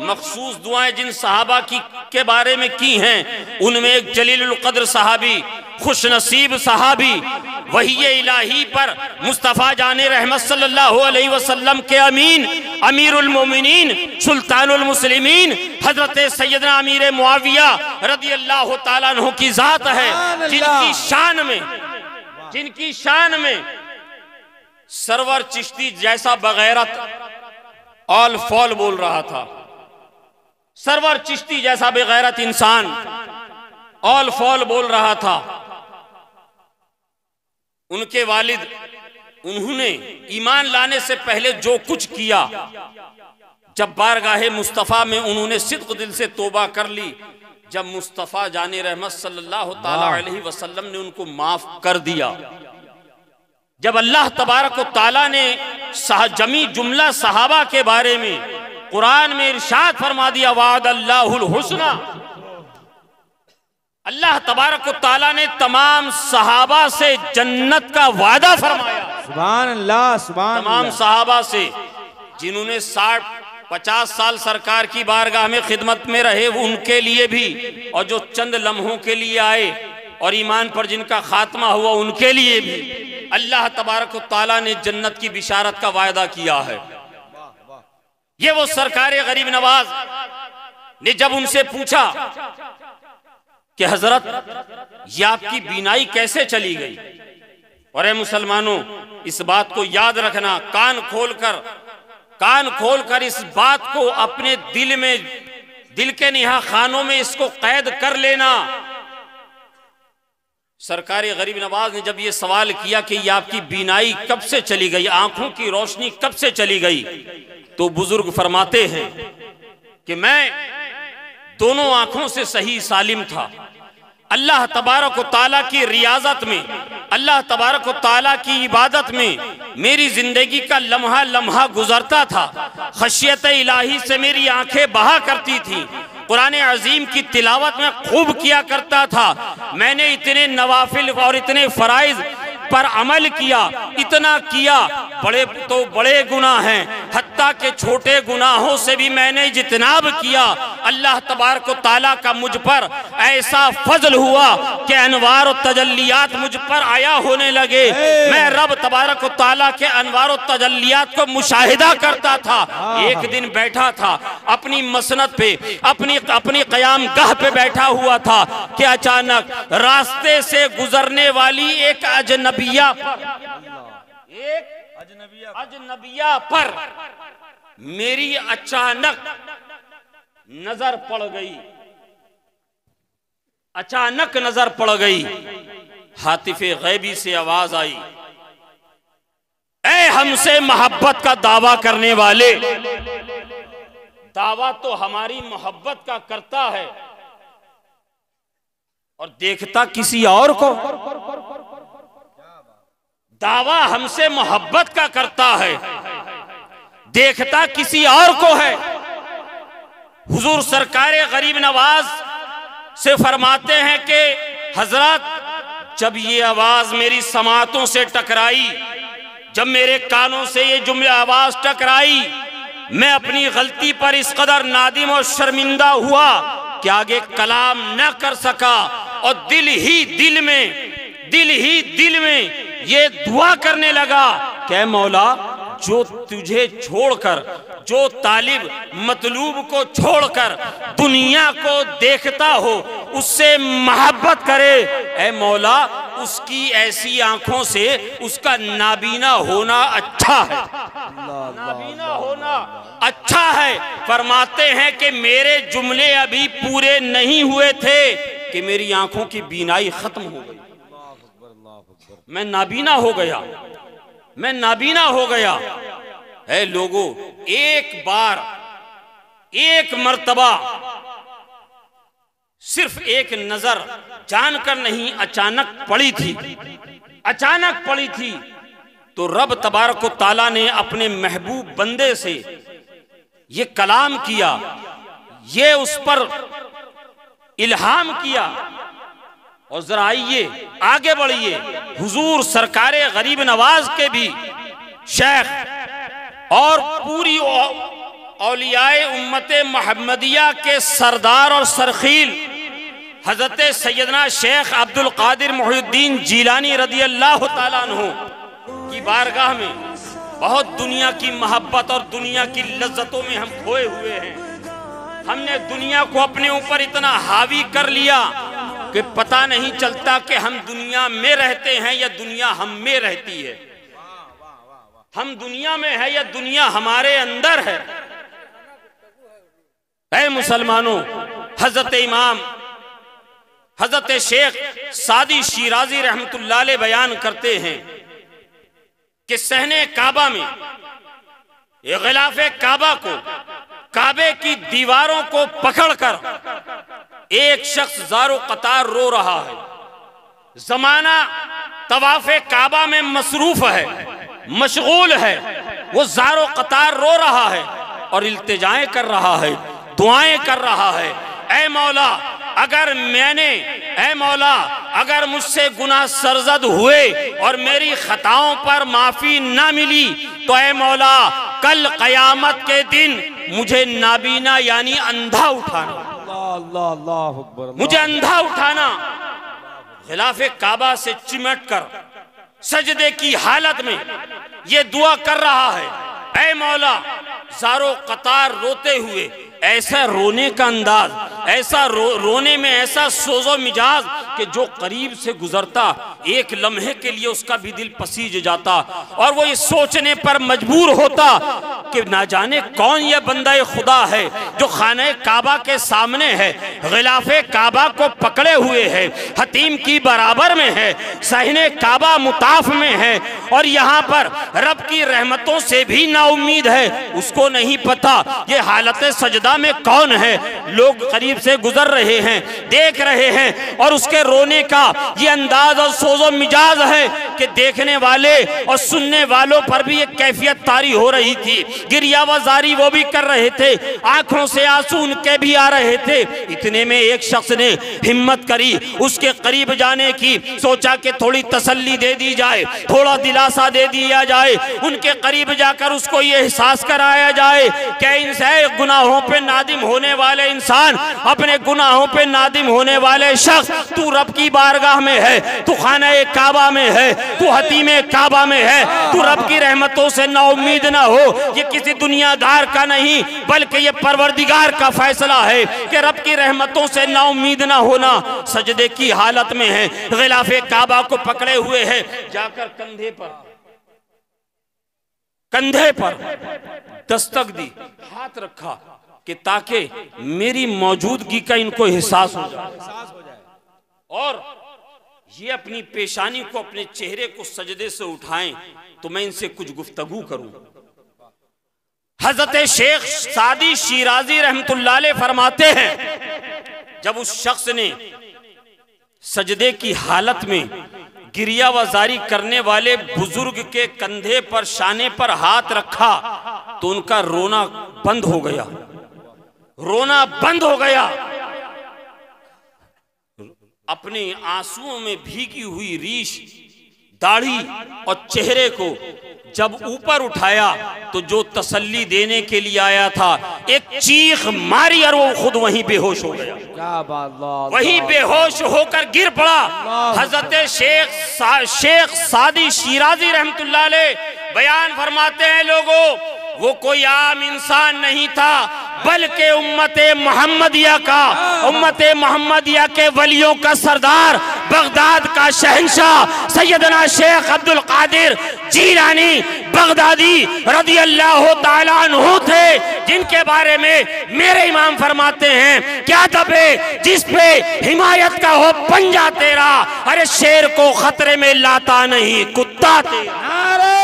मखसूस दुआएँ जिन सहाबा की के बारे में की हैं उनमें एक जलील कद्र सहाबी खुश नसीब सहाबी वही इलाही पर मुस्तफ़ा जाने रहमत सल्लल्लाहु अलैहि वसल्लम के अमीन अमीरुल मोमिनीन सुल्तानुल हज़रत सैदना अमीर मुआविया रदी अल्लाह तआला की जात है जिनकी शान में जिनकी शान में सरवर चिश्ती जैसा बगैरत ऑल फॉल बोल रहा था। सरवर चिश्ती जैसा बेगैरत इंसान ऑल फॉल बोल रहा था। उनके वालिद उन्होंने ईमान लाने से पहले जो कुछ किया जब बारगाहे मुस्तफ़ा में उन्होंने सिद्क दिल से तोबा कर ली जब मुस्तफ़ा जाने रहमत सल्लल्लाहु अलैहि वसल्लम ने उनको माफ़ कर दिया जब अल्लाह तबारक ताला ने जमी जुमला सहाबा के बारे में कुरान में इरशाद फरमा दिया वाद अल्लाहुल हुस्ना। अल्लाह तबारक ताला ने तमाम सहाबा से जन्नत का वादा फरमाया। सुभान अल्लाह सुभान तमाम सहाबा से जिन्होंने साठ पचास साल सरकार की बारगाह में खिदमत में रहे उनके लिए भी और जो चंद लम्हों के लिए आए और ईमान पर जिनका खात्मा हुआ उनके लिए भी। अल्लाह तबारक ताला ने जन्नत की बिशारत का वायदा किया है। ये वो सरकार गरीब नवाज़ ने जब उनसे पूछा कि हज़रत, ये आपकी बीनाई कैसे चली गई? और मुसलमानों, इस बात को याद रखना, कान खोलकर कान खोलकर इस बात को अपने दिल में, दिल के निहा खानों में इसको कैद कर लेना। सरकारी गरीब नवाज़ ने जब ये सवाल किया कि ये आपकी बीनाई कब से चली गई, आँखों की रोशनी कब से चली गई तो बुज़ुर्ग फरमाते हैं कि मैं दोनों आँखों से सही सालिम था। अल्लाह तबारक ताला की रियाजत में, अल्लाह तबारक ताला की इबादत में मेरी ज़िंदगी का लम्हा लम्हा गुजरता था। खशियत इलाही से मेरी आँखें बहा करती थी। कुरान अजीम की तिलावत में खूब किया करता था। मैंने इतने नवाफिल और इतने फ़राइज़ पर अमल किया इतना किया बड़े तो बड़े गुनाह हैं। हत्ता के छोटे गुनाहों से भी मैंने जितनाब किया अल्लाह तबारक ताला का मुझ पर ऐसा फजल हुआ कि अनवार तजल्लियात मुझ पर आया होने लगे। मैं रब तबारक ताला के अनवार तजल्लियात को मुशाहिदा करता था। एक दिन बैठा था अपनी मसनत पे अपनी अपनी कयाम गाह पे बैठा हुआ था कि अचानक रास्ते से गुजरने वाली एक अजनबिया पर। एक अजनबिया अजनबिया पर मेरी अचानक नज़र पड़ गई। अचानक नज़र पड़ गई। हातिफे गैबी से आवाज़ आई ए हमसे मोहब्बत का दावा करने वाले दावा तो हमारी मोहब्बत का करता है और देखता किसी और को। दावा हमसे मोहब्बत का करता है। देखता किसी और को है। हुजूर सरकार गरीब नवाज़ से फरमाते हैं कि, हज़रत, जब ये आवाज़ मेरी समातों से टकराई, जब मेरे कानों से ये जुमले आवाज़ टकराई, मैं अपनी गलती पर इस कदर नादिम और शर्मिंदा हुआ कि आगे कलाम न कर सका और दिल ही दिल में, दिल ही दिल में ये दुआ करने लगा क्या मौला जो तुझे छोड़कर जो तालिब मतलूब को छोड़कर दुनिया को देखता हो उससे मोहब्बत करे ए मौला उसकी ऐसी आँखों से उसका नाबीना होना अच्छा है। नाबीना होना अच्छा है। फरमाते हैं कि मेरे जुमले अभी पूरे नहीं हुए थे कि मेरी आँखों की बीनाई खत्म हो गई। मैं नाबीना हो गया। मैं नाबीना हो गया। है लोगों, एक बार, एक मर्तबा, सिर्फ़ एक नज़र जानकर नहीं, अचानक पड़ी थी। अचानक पड़ी थी। तो रब तबारक ताला ने अपने महबूब बंदे से ये कलाम किया, ये उस पर इल्हाम किया और जरा आइए, आगे बढ़िए। हुजूर सरकार गरीब नवाज़ के भी शेख और पूरी औलियाए उम्मत मोहम्मदिया के सरदार और सरखील हज़रत सैदना शेख अब्दुल कादिर मोहुद्दीन जीलानी रदी अल्लाह तु की बारगाह में बहुत दुनिया की मोहब्बत और दुनिया की लज्जतों में हम खोए हुए हैं। हमने दुनिया को अपने ऊपर इतना हावी कर लिया। कि पता नहीं चलता कि हम दुनिया में रहते हैं या दुनिया हम में रहती है। हम दुनिया में है या दुनिया हमारे अंदर है। ऐ मुसलमानों, हज़रत इमाम, हज़रत शेख सादी शिराजी रहमतुल्लाह बयान करते हैं कि सहने काबा में गिलाफ काबा को, काबे की दीवारों को पकड़कर एक शख्स जारो कतार रो रहा है। जमाना तवाफे काबा में मसरूफ है, मशगूल है, वो जारो कतार रो रहा है और इल्तिजाएँ कर रहा है, दुआएँ कर रहा है। ए मौला, अगर मैंने, ए मौला, अगर मुझसे गुना सरजद हुए और मेरी खताओं पर माफ़ी ना मिली तो ए मौला, कल कयामत के दिन मुझे नाबीना यानी अंधा उठाना। अल्लाह अल्लाह अकबर मुझे अंधा उठाना। खिलाफ काबा से चिमट कर सजदे की हालत में ये दुआ कर रहा है। ए मौला सारो कतार रोते हुए ऐसा रोने का अंदाज ऐसा रो, रोने में ऐसा सोजो मिजाज कि जो करीब से गुजरता एक लम्हे के लिए उसका भी दिल पसीज जाता और वो ये सोचने पर मजबूर होता कि ना जाने कौन यह बंदा खुदा है जो खाने काबा के सामने है गिलाफ काबा को पकड़े हुए है हतीम की बराबर में है सहने काबा मुताफ में है और यहाँ पर रब की रहमतों से भी नाउमीद है उसको नहीं पता ये हालत सजदा में कौन है। लोग करीब से गुजर रहे हैं, देख रहे हैं और उसके रोने का ये अंदाज और सोजो मिजाज है कि देखने वाले और सुनने वालों पर भी एक कैफियत तारी हो रही थी। गिरिया वजारी वो भी कर रहे थे, आँखों से आँसू उनके भी आ रहे थे। इतने में एक शख्स ने हिम्मत करी, उसके करीब जाने की, सोचा कि थोड़ी तसल्ली दे दी जाए, थोड़ा दिलासा दे दिया जाए, उनके करीब जाकर उसको ये एहसास कराया जाए, क्या इनसे गुनाहों पे नादिम होने वाले इंसान, अपने गुनाहों पे नादिम होने वाले शख्स, तू रब की बारगाह में है, तू खाना काबा में है, तू हतीम काबा में है, तू रब की रहमतों से ना उम्मीद ना हो, ये किसी दुनियादार का नहीं, बल्कि ये परवरदिगार का फैसला है कि रब की रहमतों से ना उम्मीद ना होना सजदे की हालत में है, गिलाफ काबा को पकड़े हुए है, जाकर कंधे पर कंधे पर दस्तक दी, हाथ रखा कि ताकि मेरी मौजूदगी का इनको एहसास हो जाए। और ये अपनी पेशानी को, अपने चेहरे को सजदे से उठाएँ तो मैं इनसे कुछ गुफ्तगु करूँ। हज़रत शेख सादी शिराजी रहमतुल्लाह फरमाते हैं, जब उस शख्स ने सजदे की हालत में गिरिया वजारी करने वाले बुज़ुर्ग के कंधे पर, शाने पर हाथ रखा तो उनका रोना बंद हो गया। रोना बंद हो गया। अपने आंसुओं में भीगी हुई रीश दाढ़ी और चेहरे को जब ऊपर उठाया तो जो तसल्ली देने के लिए आया था एक चीख मारी और वो खुद वहीं बेहोश हो गया। क्या बात वही बेहोश होकर गिर पड़ा। हज़रत शेख सा, शेख सादी शिराजी रहमतुल्लाह बयान फरमाते हैं लोगों वो कोई आम इंसान नहीं था, बल्कि उम्मत मोहम्मदिया का, उम्मत मोहम्मदिया के वलियों का सरदार, बगदाद का शहनशाह Sayyidina Sheikh Abdul Qadir Gilani Baghdadi रदी अल्लाह अन्हु थे, जिनके बारे में मेरे इमाम फरमाते हैं, क्या दबे जिस पे हिमायत का हो पंजा तेरा, अरे शेर को खतरे में लाता नहीं, कुत्ता तेरा।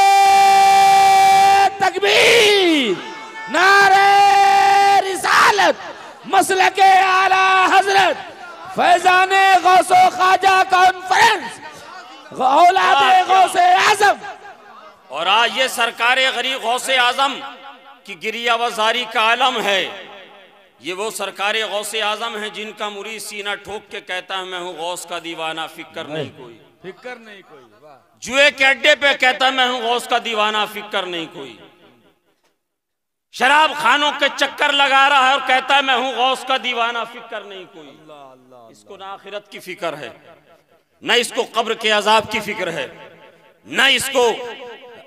तकबीर। नारे रिसालत मसल के आला हज़रत फैजान गौसो ख्वाजा कॉन्फ्रेंस औलाद गौसे आज़म। और आज ये सरकार गरीब गौसे आज़म की गिरिया वजारी का आलम है। ये वो सरकार गौसे आज़म है जिनका मुरीद सीना ठोक के कहता है मैं हूँ गौस का दीवाना फ़िक्र नहीं कोई। फ़िक्र नहीं कोई जुए के अड्डे पे कहता मैं हूँ गौस का दीवाना फ़िक्र नहीं कोई। शराब खानों के चक्कर लगा रहा है और कहता है, मैं हूँ गौस का दीवाना, फ़िक्र नहीं कोई। इसको ना आखिरत की फ़िक्र है, न इसको कब्र के अजाब की फ़िक्र है, न इसको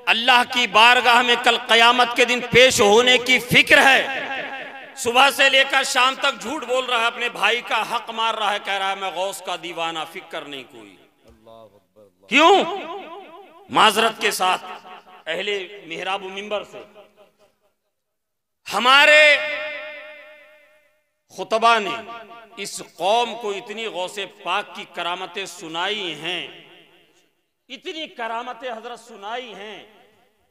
अल्लाह की बारगाह में कल कयामत के दिन पेश होने की फ़िक्र है। सुबह से लेकर शाम तक झूठ बोल रहा है, अपने भाई का हक मार रहा है, कह रहा है, मैं गौस का दीवाना, फ़िक्र नहीं कोई। क्यों? माजरत के साथ, अहले मेहराब मिंबर से। हमारे खुतबा ने इस कौम को इतनी गौसे पाक की करामतें सुनाई हैं। इतनी करामतें हज़रत सुनाई हैं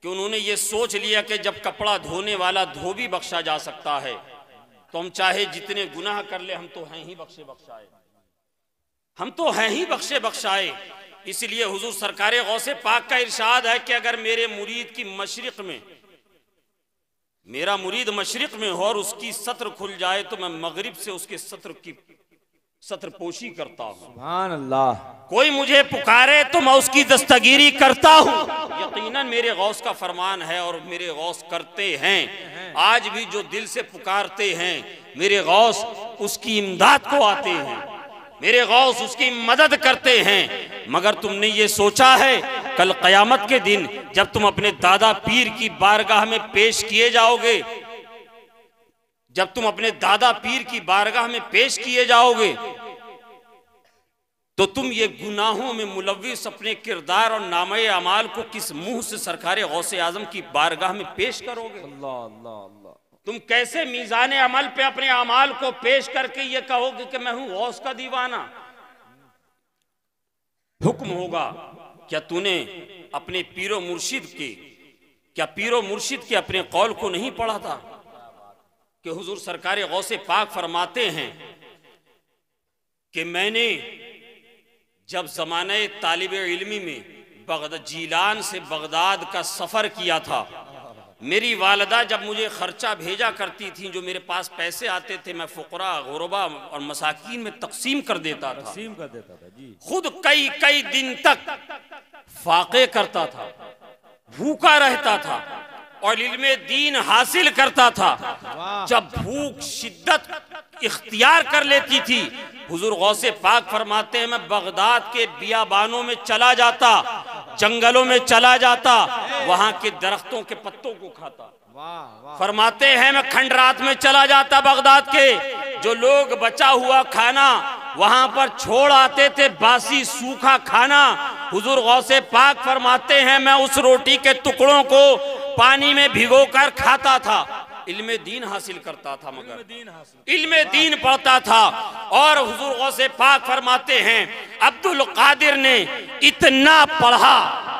कि उन्होंने ये सोच लिया कि जब कपड़ा धोने वाला धोबी बख्शा जा सकता है तो हम चाहे जितने गुनाह कर ले, हम तो हैं ही बख्शे बख्शाए। हम तो हैं ही बख्शे बख्शाए। इसलिए हुजूर सरकार गौसे पाक का इरशाद है कि अगर मेरे मुरीद की मशरक में मेरा मुरीद मशरक में हो और उसकी सत्र खुल जाए तो मैं मगरिब से उसके सत्र की सत्र पोशी करता हूँ। अल्लाह कोई मुझे पुकारे तो मैं उसकी दस्तगीरी करता हूँ। यकीनन मेरे गौस का फरमान है और मेरे गौस करते हैं। आज भी जो दिल से पुकारते हैं मेरे गौस उसकी इमदाद को आते हैं। मेरे गौस उसकी मदद करते हैं। मगर तुमने ये सोचा है कल कयामत के दिन जब तुम अपने दादा पीर की बारगाह में पेश किए जाओगे जब तुम अपने दादा पीर की बारगाह में पेश किए जाओगे तो तुम ये गुनाहों में मुलविस अपने किरदार और नाम अमाल को किस मुँह से सरकार गौसे आज़म की बारगाह में पेश करोगे? अल्लाह अल्लाह अल्लाह। तुम कैसे मीजान अमल पे अपने अमाल को पेश करके ये कहोगे कि मैं हूँ गौस का दीवाना? हुक्म होगा क्या तूने अपने पीरो मुर्शिद के। क्या पीरो मुर्शिद के अपने कौल को नहीं पढ़ा था? कि हुजूर सरकार गौसे पाक फरमाते हैं कि मैंने जब जमाने तालिब इलमी में बगद जीलान से बगदाद का सफ़र किया था मेरी वालदा जब मुझे खर्चा भेजा करती थी जो मेरे पास पैसे आते थे मैं फ़ुकरा गुरबा और मसाकिन में तकसीम कर देता था। तकसीम कर देता था जी। खुद कई कई दिन तक फाके करता था भूखा रहता था और इल्म दीन हासिल करता था। जब भूख शिद्दत इख्तियार कर लेती थी हुजूर गौसे पाक फरमाते हैं मैं बगदाद के बियाबानों में चला जाता जंगलों में चला जाता वहाँ के दरख्तों के पत्तों को खाता। फरमाते हैं मैं खंड रात में चला जाता बगदाद के। जो लोग बचा हुआ खाना वहाँ पर छोड़ आते थे बासी सूखा खाना। हुजूर गौसे पाक फरमाते हैं मैं उस रोटी के टुकड़ों को पानी में भिगोकर खाता था। इल्म दीन हासिल करता था मगर। इल्म दीन पढ़ता था। और हुजूर से पाक फरमाते हैं अब्दुल कादिर ने इतना पढ़ा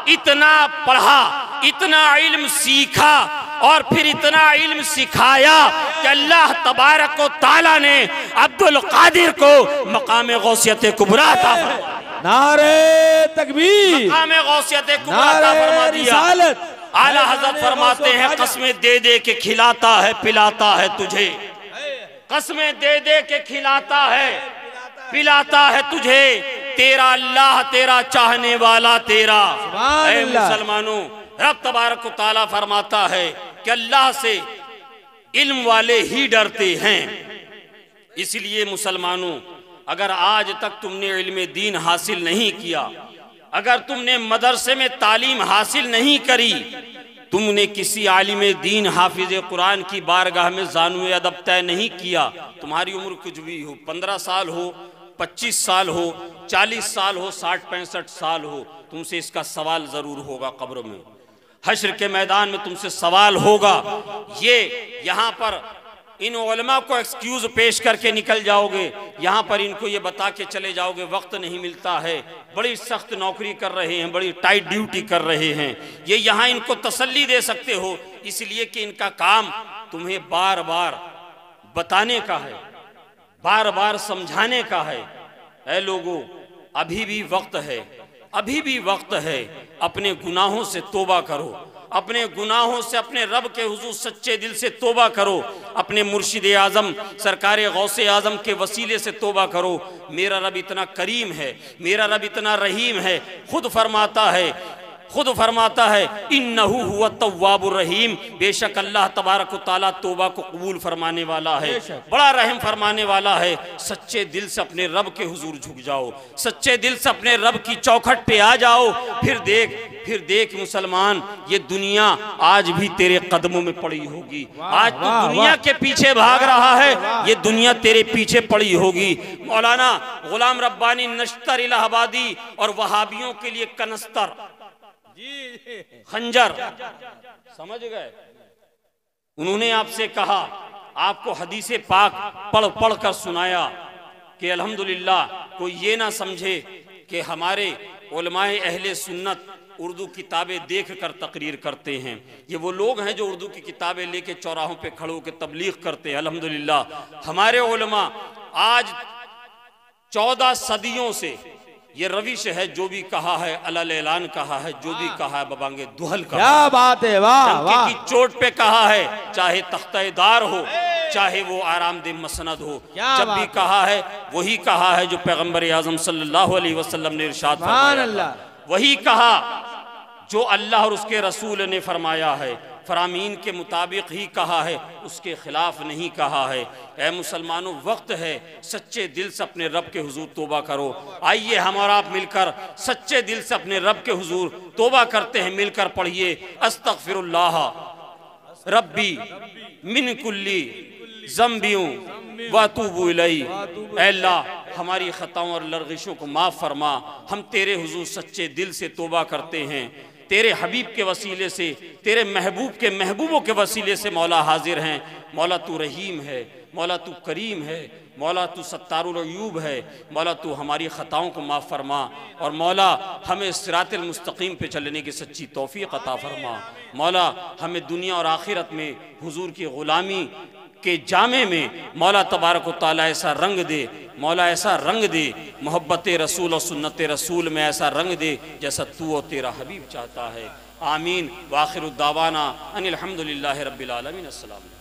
इतना पढ़ा इतना इल्म सीखा और फिर इतना इल्म सिखाया कि अल्लाह तबारक व ताला ने अब्दुल कादिर को मकाम गौसियत कुबरा था नारे तकबीर मकाम गौसियत कुबरा था फरमा दिया। आला हज़रत फरमाते हैं कस्में दे दे के खिलाता है पिलाता है तुझे। कस्में दे दे के खिलाता है पिलाता है तुझे। तेरा अल्लाह तेरा चाहने वाला तेरा। मुसलमानों रब तबारक ताला फरमाता है कि अल्लाह से इल्म वाले ही डरते हैं। इसलिए मुसलमानों अगर आज तक तुमने इल्म दीन हासिल नहीं किया अगर तुमने मदरसे में तालीम हासिल नहीं करी, तुमने किसी आलिम दीन हाफिज कुरान की बारगाह में जानू अदब तय नहीं किया। तुम्हारी उम्र कुछ भी हो, पंद्रह साल हो, पच्चीस साल हो, चालीस साल हो, साठ, पैंसठ साल हो, तुमसे इसका सवाल ज़रूर होगा कब्र में। हश्र के मैदान में तुमसे सवाल होगा, ये यहाँ पर इन उलमा को एक्सक्यूज पेश करके निकल जाओगे। यहाँ पर इनको ये बता के चले जाओगे, वक्त नहीं मिलता है। बड़ी सख्त नौकरी कर रहे हैं, बड़ी टाइट ड्यूटी कर रहे हैं। ये यहाँ इनको तसल्ली दे सकते हो, इसलिए कि इनका काम तुम्हें बार बार बताने का है बार बार समझाने का है। ऐ लोगों, अभी भी वक्त है, अभी भी वक्त है, अपने गुनाहों से तोबा करो। अपने गुनाहों से, अपने रब के हुजूर सच्चे दिल से तोबा करो। अपने मुर्शिद आज़म, सरकार गौसे आज़म के वसीले से तोबा करो। मेरा रब इतना करीम है, मेरा रब इतना रहीम है, खुद फरमाता है खुद फरमाता है इन हुआ तवाबुर रहीम। बेशक अल्लाह तबारक व ताला तोबा को कबूल फरमाने वाला है बड़ा रहम फरमाने वाला है। सच्चे दिल से अपने रब के हुजूर झुक जाओ सच्चे दिल से अपने रब की चौखट पे आ जाओ। फिर देख फिर देख मुसलमान ये दुनिया आज भी तेरे कदमों में पड़ी होगी। आज तो दुनिया के पीछे भाग रहा है ये दुनिया तेरे पीछे पड़ी होगी। मौलाना गुलाम रब्बानी नश्तर इलाहाबादी और वहाबियों के लिए कनस्तर खंजर। समझ गए? उन्होंने आपसे कहा, आपको हदीस पाक पढ़ पढ़ कर सुनाया कि अल्हम्दुलिल्लाह, कोई ये ना समझे कि हमारे उलमाए अहले सुन्नत उर्दू किताबें देख कर तकरीर करते हैं। ये वो लोग हैं जो उर्दू की किताबें लेके चौराहों पे खड़े होकर तबलीग करते हैं, अल्हम्दुलिल्लाह। हमारे उलमा आज चौदह सदियों से ये रविश है जो भी कहा है अल ऐलान कहा है जो भी कहा है बबांगे दुहल कहा क्या बात है वाह वाह की चोट पे कहा है चाहे तख्तेदार हो चाहे वो आरामदेह मसनद हो जब भी कहा है वही कहा है जो पैगंबर आज़म सल्लल्लाहु अलैहि वसल्लम ने इरशाद वही कहा जो अल्लाह और उसके रसूल ने फरमाया है। फरामीन के मुताबिक ही कहा है, उसके खिलाफ नहीं कहा है। ए मुसलमानों, वक्त है, सच्चे दिल से अपने रब के हुजूर तोबा करो। आइए हम और आप मिलकर सच्चे दिल से अपने रब के हुजूर तोबा करते हैं, मिलकर पढ़िए, अस्तगफिरुल्लाह। रब्बी मिन कुल्ली जम्बियों वातूबु इलई अल्लाह, हमारी खताओं और लर्गिशों को माफ़ फरमा, हम तेरे हुजूर सच्चे दिल से तोबा करते हैं। तेरे हबीब के वसीले से, तेरे महबूब के महबूबों के वसीले से मौला हाजिर हैं। मौला तू रहीम है, मौला तू करीम है, मौला तू सत्तारूब है, मौला तू हमारी ख़ताओं को माफ़ फरमा, और मौला हमें सिरातल मुस्तकीम पे चलने की सच्ची तोफ़ी अता फरमा। मौला हमें दुनिया और आखिरत में हुजूर की ग़ुलामी के जामे में मौला तबारक ताला ऐसा रंग दे, मौला ऐसा रंग दे, मोहब्बत रसूल और सुन्नत रसूल में ऐसा रंग दे जैसा तू और तेरा हबीब चाहता है। आमीन। वाखिर दावाना अनिल हम्दुलिल्लाहि रब्बिल आलमीन। अस्सलाम